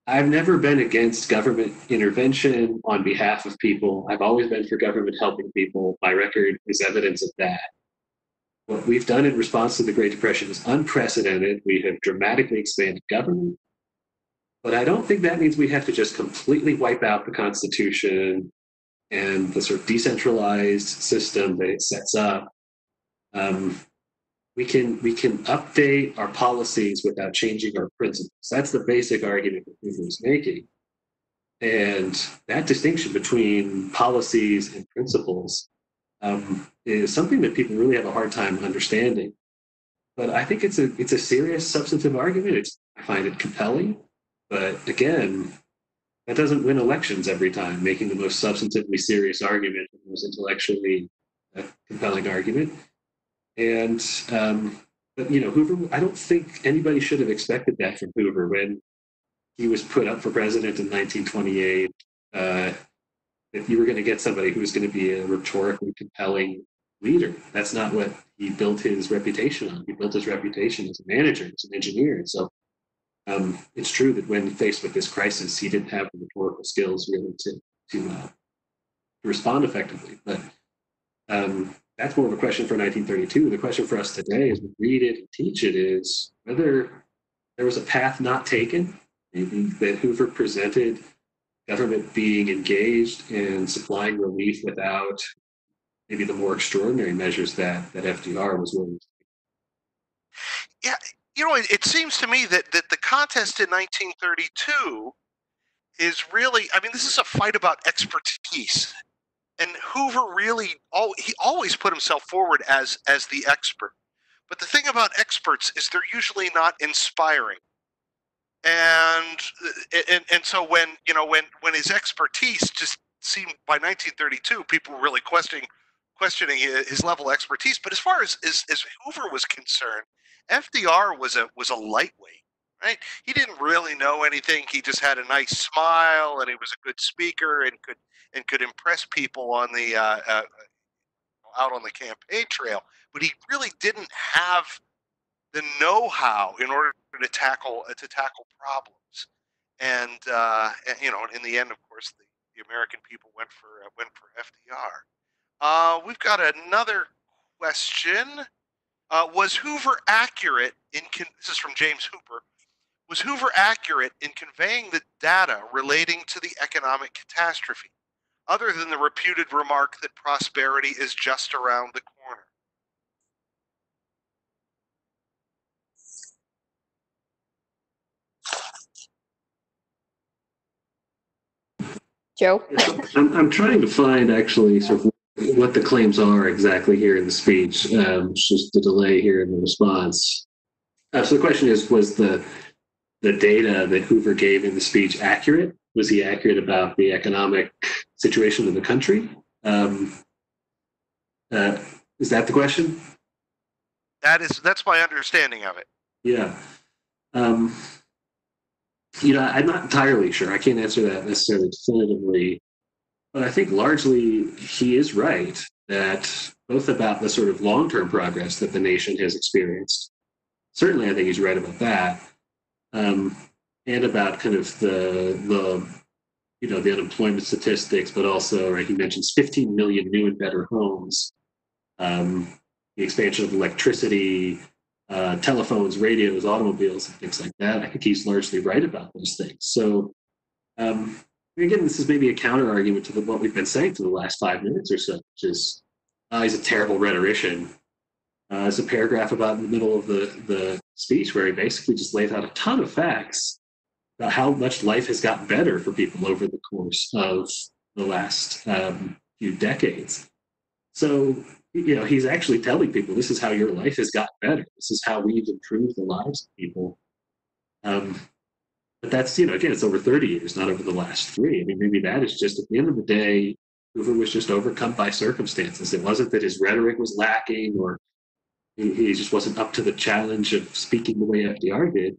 I've never been against government intervention on behalf of people. I've always been for government helping people. My record is evidence of that. What we've done in response to the Great Depression is unprecedented. We have dramatically expanded government. But I don't think that means we have to just completely wipe out the Constitution and the sort of decentralized system that it sets up. Um, we can we can update our policies without changing our principles. That's the basic argument that Hoover is making. And that distinction between policies and principles um, is something that people really have a hard time understanding. But I think it's a it's a serious substantive argument. It's, I find it compelling, but again, that doesn't win elections every time. Making the most substantively serious argument, the most intellectually uh, compelling argument, and um, but you know, Hoover. I don't think anybody should have expected that from Hoover when he was put up for president in 1928. Uh, that you were going to get somebody who was going to be a rhetorically compelling leader. That's not what he built his reputation on. He built his reputation as a manager, as an engineer. So um, it's true that when faced with this crisis, he didn't have the rhetorical skills really to to, uh, respond effectively. But um, that's more of a question for 1932. The question for us today, as we read it and teach it, is whether there was a path not taken, maybe that Hoover presented government being engaged in supplying relief without maybe the more extraordinary measures that that FDR was willing to take.
Yeah, you know, it, it seems to me that that the contest in 1932 is really, I mean, this is a fight about expertise, and Hoover really, all he always put himself forward as as the expert. But the thing about experts is they're usually not inspiring and and and so when you know when when his expertise just seemed by 1932 people were really questioning questioning his level of expertise. But as far as as, as hoover was concerned fdr was a was a lightweight right? He didn't really know anything. He just had a nice smile and he was a good speaker and could and could impress people on the uh, uh, out on the campaign trail. But he really didn't have the know-how in order to tackle uh, to tackle problems. And, uh, and, you know, in the end, of course, the, the American people went for uh, went for FDR. Uh, we've got another question. Uh, was Hoover accurate in con- this is from James Hooper? Was Hoover accurate in conveying the data relating to the economic catastrophe, other than the reputed remark that prosperity is just around the corner?
Joe?
I'm, I'm trying to find actually sort of what the claims are exactly here in the speech. Um, it's just the delay here in the response. Uh, so the question is, was the the data that Hoover gave in the speech accurate? Was he accurate about the economic situation in the country? Um, uh, is that the question?
That is that's my understanding of it.
Yeah. Um, you know, I'm not entirely sure. I can't answer that necessarily definitively. But I think largely he is right that both about the sort of long term progress that the nation has experienced. Certainly, I think he's right about that. Um, and about kind of the, the, you know, the unemployment statistics, but also, right, he mentions 15 million new and better homes, um, the expansion of electricity, uh, telephones, radios, automobiles, and things like that. I think he's largely right about those things. So, um, again, this is maybe a counter argument to the, what we've been saying for the last five minutes or so, which is uh, he's a terrible rhetorician. Uh, a paragraph about in the middle of the, the speech where he basically just lays out a ton of facts about how much life has gotten better for people over the course of the last um, few decades. So you know, he's actually telling people this is how your life has gotten better. This is how we've improved the lives of people. Um, but that's, you know, again, it's over 30 years, not over the last three. I mean, maybe that is just at the end of the day, Hoover was just overcome by circumstances. It wasn't that his rhetoric was lacking or he, he just wasn't up to the challenge of speaking the way FDR did.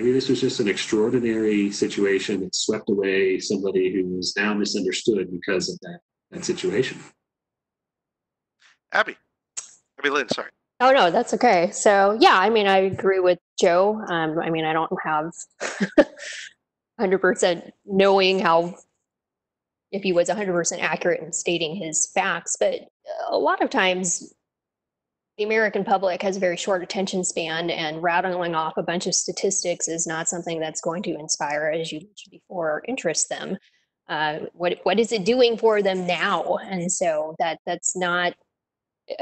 I mean, this was just an extraordinary situation that swept away somebody who was now misunderstood because of that, that situation.
Abby. Abbylin, sorry.
Oh no, that's okay. So yeah, I mean, I agree with Joe. Um, I mean, I don't have [laughs] hundred percent knowing how if he was hundred percent accurate in stating his facts, but a lot of times the American public has a very short attention span, and rattling off a bunch of statistics is not something that's going to inspire, as you mentioned before, or interest them. Uh, what what is it doing for them now? And so that that's not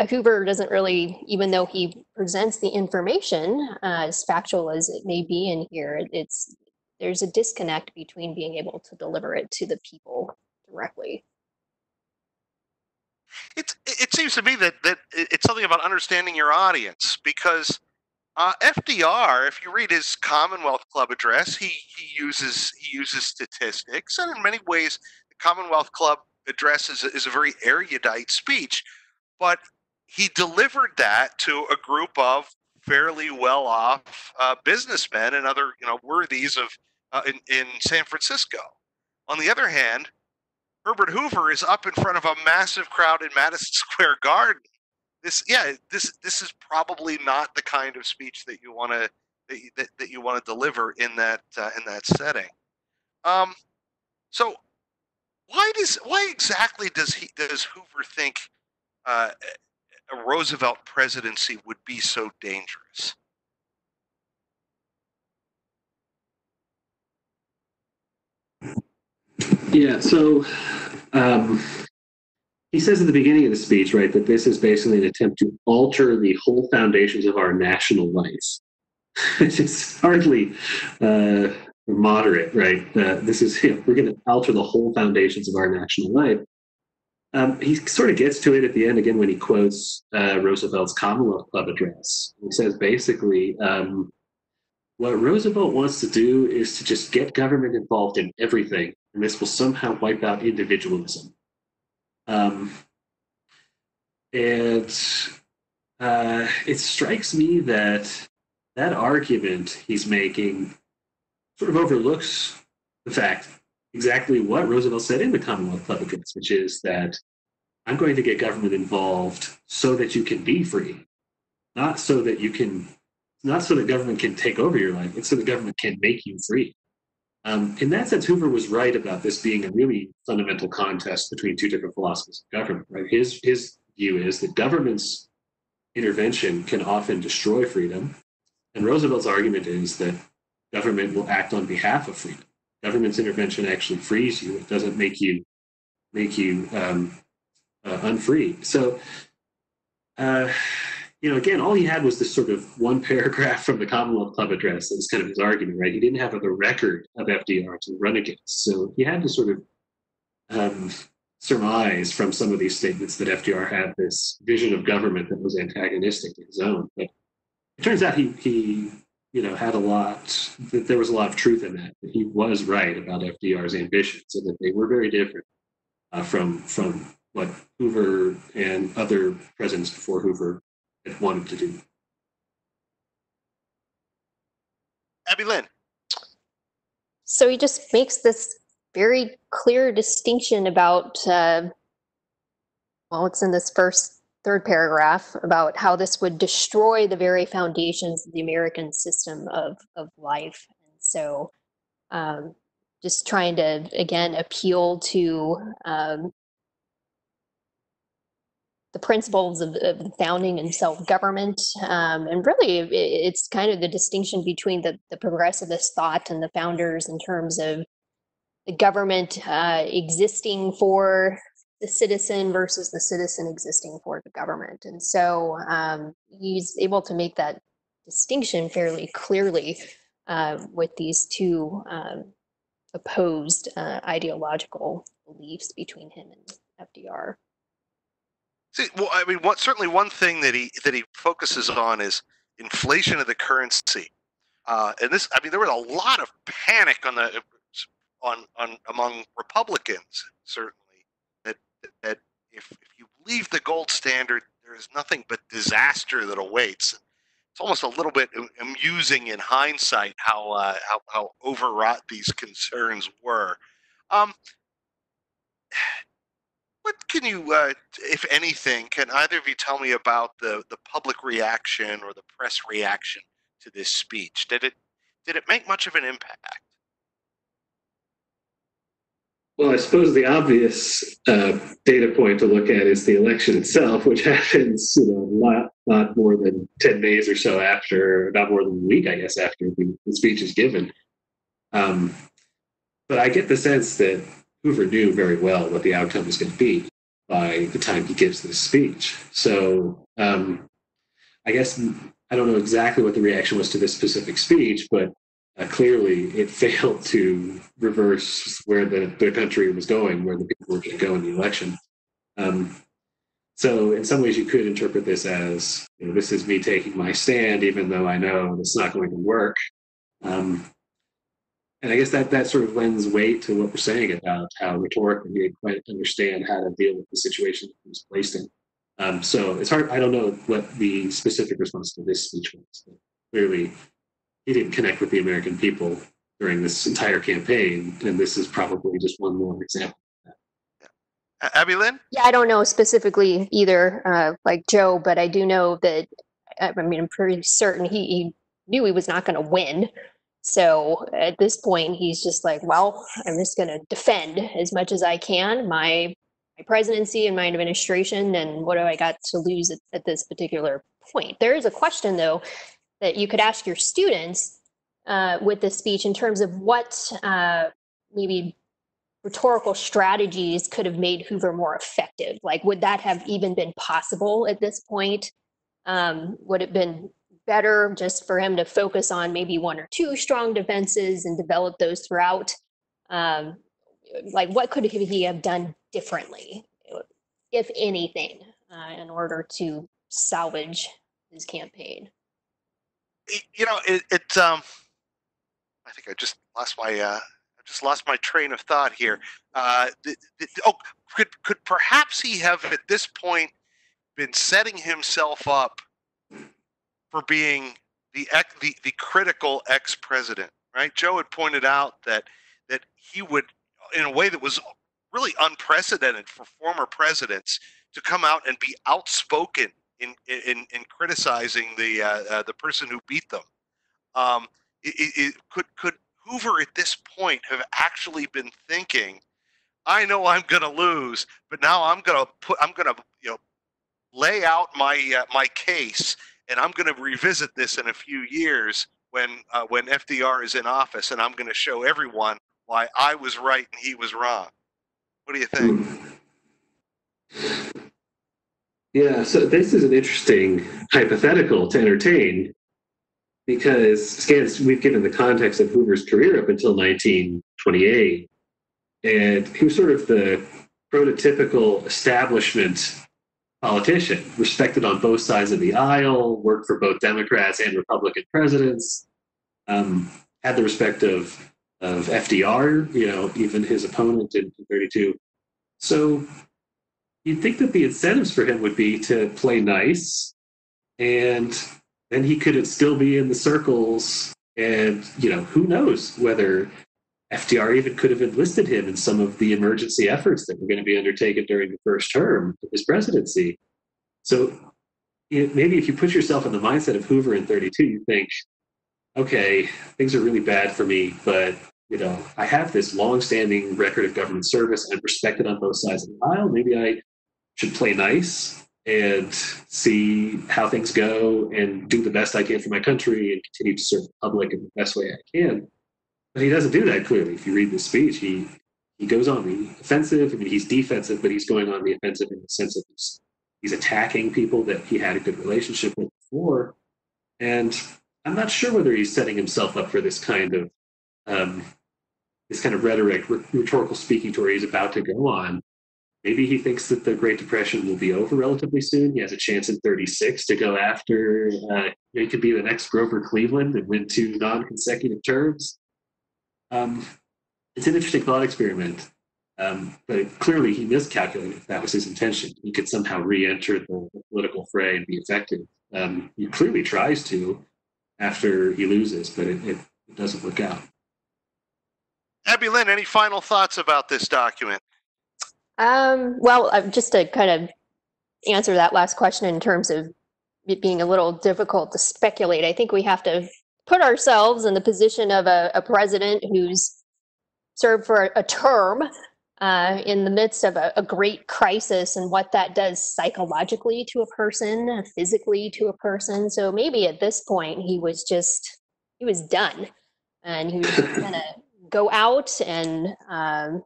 Hoover doesn't really, even though he presents the information uh, as factual as it may be in here, it's there's a disconnect between being able to deliver it to the people directly.
It it's seems to me that that it's something about understanding your audience because uh, FDR, if you read his Commonwealth Club address, he he uses he uses statistics, and in many ways, the Commonwealth Club address is, is a very erudite speech, but he delivered that to a group of fairly well off uh, businessmen and other you know worthies of uh, in, in San Francisco. On the other hand, Herbert Hoover is up in front of a massive crowd in Madison [laughs] Square Garden. This, yeah, this this is probably not the kind of speech that you want to that, that, that, you want to deliver in that uh, in that setting. Um, so why does why exactly does he does Hoover think uh, a Roosevelt presidency would be so dangerous?
Yeah, so um, he says at the beginning of the speech, right, that this is basically an attempt to alter the whole foundations of our national life. [laughs] it's hardly uh, moderate, right? Uh, this is you [laughs] know, we're going to alter the whole foundations of our national life. Um, he sort of gets to it at the end again when he quotes uh, Roosevelt's Commonwealth Club address. He says basically, um, what Roosevelt wants to do is to just get government involved in everything, and this will somehow wipe out individualism. Um, and uh, it strikes me that that argument he's making sort of overlooks the fact exactly what Roosevelt said in the Commonwealth Club address, which is that I'm going to get government involved so that you can be free, not so that you can not so that government can take over your life, it's so the government can make you free. Um, in that sense, Hoover was right about this being a really fundamental contest between two different philosophies of government. Right? His his view is that government's intervention can often destroy freedom, and Roosevelt's argument is that government will act on behalf of freedom. Government's intervention actually frees you; it doesn't make you make you um, uh, unfree. So. Uh, you know, again, all he had was this sort of one [laughs] paragraph from the Commonwealth Club address. That was kind of his argument, right? He didn't have a record of FDR to run against. So he had to sort of um, surmise from some of these statements that FDR had this vision of government that was antagonistic to his own. But it turns out he, he you know, had a lot, that there was a lot of truth in that, that he was right about FDR's ambitions and that they were very different uh, from, from what Hoover and other presidents before Hoover had wanted to do.
Abbylin.
So he just makes this very clear distinction about, uh, well, it's in this first third paragraph about how this would destroy the very foundations of the American system of, of life. And so um, just trying to, again, appeal to um, the principles of, of the founding and self-government. Um, and really, it's kind of the distinction between the, the progressivist thought and the founders in terms of the government uh, existing for the citizen versus the citizen existing for the government. And so um, he's able to make that distinction fairly clearly uh, with these two um, opposed uh, ideological beliefs between him and FDR.
See, well, I mean, what certainly one thing that he that he focuses on is inflation of the currency, uh, and this. I mean, there was a lot of panic on the on on among Republicans certainly that if if you leave the gold standard, there is nothing but disaster that awaits. It's almost a little bit amusing in hindsight how uh, how, how overwrought these concerns were. Um, what can you, uh, if anything, can either of you tell me about the, the public reaction or the press reaction to this speech? Did it did it make much of an impact?
Well, I suppose the obvious uh, data point to look at is the election itself, which [laughs] happens, you know, not not more than ten days or so after, not more than a week, I guess, after the, the speech is given. Um, but I get the sense that Hoover knew very well what the outcome was going to be by the time he gives this speech. So um, I guess I don't know exactly what the reaction was to this specific speech, but uh, clearly it [laughs] failed to reverse where the, the country was going, where the people were going to go in the election. Um, so in some ways, you could interpret this as you know, this is me taking my stand, even though I know it's not going to work. Um, and I guess that that sort of lends weight to what we're saying about how rhetorically we quite understand how to deal with the situation he was placed in. Um, so it's hard. I don't know what the specific response to this speech was. But clearly, he didn't connect with the American people during this entire campaign, and this is probably just one more example.
Abbylin?
Yeah, I don't know specifically either, uh, like Joe, but I do know that, I mean, I'm pretty certain he, he knew he was not going to win. So at this point, he's just like, well, I'm just going to defend as much as I can my, my presidency and my administration, and what do I got to lose at, at this particular point? There is a question, though, that you could ask your students uh, with this speech in terms of what uh, maybe rhetorical strategies could have made Hoover more effective? Like, would that have even been possible at this point? Um, would it have been better just for him to focus on maybe one or two strong defenses and develop those throughout? Um, like, what could he have done differently, if anything, uh, in order to salvage his campaign?
You know, it. it um, I think I just lost my uh, just lost my train of thought here. Uh, th- th- oh, could could perhaps he have at this point been setting himself up for being the the, the critical ex president? Right, Joe had pointed out that that he would, in a way that was really unprecedented for former presidents, to come out and be outspoken in in, in criticizing the uh, uh, the person who beat them. Um, it, it, could could Hoover at this point have actually been thinking, I know I'm going to lose, but now I'm going to put, I'm going to, you know, lay out my uh, my case, and I'm going to revisit this in a few years when uh, when FDR is in office, and I'm going to show everyone why I was right and he was wrong. What do you think?
Yeah, so this is an interesting hypothetical to entertain because we've given the context of Hoover's career up until 1928, and he was sort of the prototypical establishment politician, respected on both sides of the aisle, worked for both Democrats and Republican presidents, um, had the respect of of FDR, you know, even his opponent in 32. So you'd think that the incentives for him would be to play nice and then he could still be in the circles. And, you know, who knows whether FDR even could have enlisted him in some of the emergency efforts that were going to be undertaken during the first term of his presidency. So maybe if you put yourself in the mindset of Hoover in 32, you think, okay, things are really bad for me, but you know, I have this long-standing record of government service. I'm respected on both sides of the aisle. Maybe I should play nice and see how things go and do the best I can for my country and continue to serve the public in the best way I can. But he doesn't do that clearly. If you read the speech, he he goes on the offensive. I mean, he's defensive, but he's going on the offensive in the sense of he's, he's attacking people that he had a good relationship with before. And I'm not sure whether he's setting himself up for this kind of um, this kind of rhetoric, rhetorical speaking tour he's about to go on maybe he thinks that the Great Depression will be over relatively soon. He has a chance in 36 to go after, uh, he could be the next Grover Cleveland and win two non consecutive terms. Um, it's an interesting thought experiment. Um, but clearly, he miscalculated that was his intention. He could somehow re enter the political fray and be effective. Um, he clearly tries to after he loses, but it, it, it doesn't work out.
Abbylin, any final thoughts about this document?
Um, well, uh, just to kind of answer that last question in terms of it being a little difficult to speculate, I think we have to put ourselves in the position of a, a president who's served for a, a term uh, in the midst of a, a, great crisis and what that does psychologically to a person, physically to a person. So maybe at this point he was just he was done, and he was to go out and um,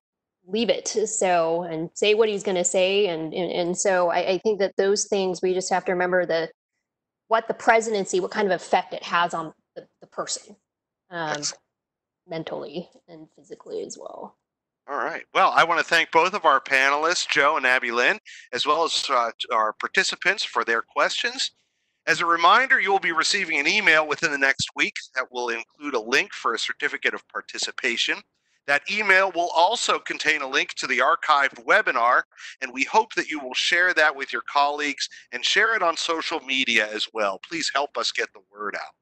leave it so and say what he's going to say and, and and, so I, I, think that those things we just have to remember the what the presidency what kind of effect it has on the, the person um, mentally and physically as well
All right. Well, I want to thank both of our panelists, Joe and Abbylin, as well as uh, our participants for their questions. As a reminder, you will be receiving an email within the next week that will include a link for a certificate of participation. That email will also contain a link to the archived webinar, and we hope that you will share that with your colleagues and share it on social media as well. Please help us get the word out.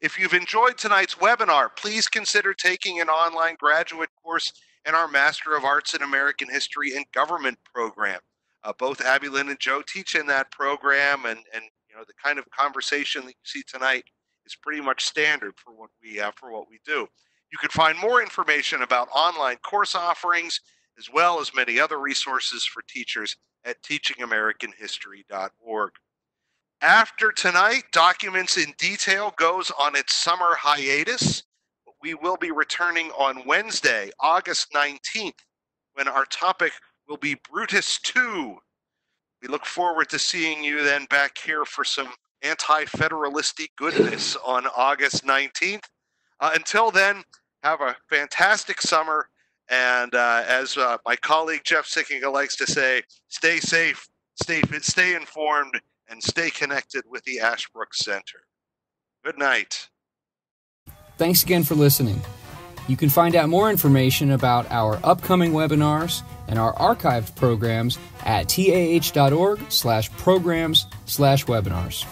If you've enjoyed tonight's webinar, please consider taking an online graduate course in our Master of Arts in American History and Government program. Uh, both Abbylin and Joe teach in that program, and, and you know the kind of conversation that you see tonight is pretty much standard for what we uh, for what we do. You can find more information about online course offerings as well as many other resources for teachers at teachingamericanhistory.org. After tonight, Documents in Detail goes on its summer hiatus. We will be returning on Wednesday, August 19th, when our topic will be Brutus II. We look forward to seeing you then back here for some anti federalistic goodness on August 19th. Uh, until then, have a fantastic summer. And uh, as uh, my colleague Jeff Sikkenga likes to say, stay safe, stay, stay informed, and stay connected with the Ashbrook Center. Good night.
Thanks again for listening. You can find out more information about our upcoming webinars and our archived programs at tah.org slash programs slash webinars.